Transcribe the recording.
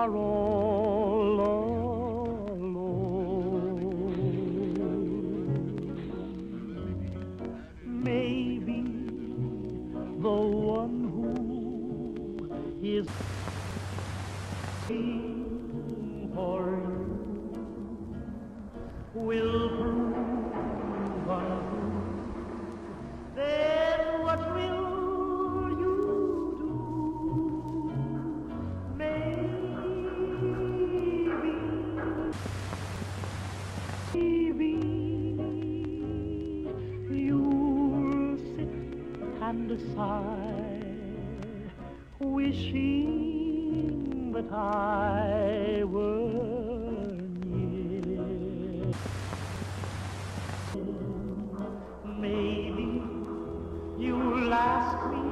are all alone. Maybe the one who is waiting for you will and sigh, wishing that I were near. Maybe you'll ask me.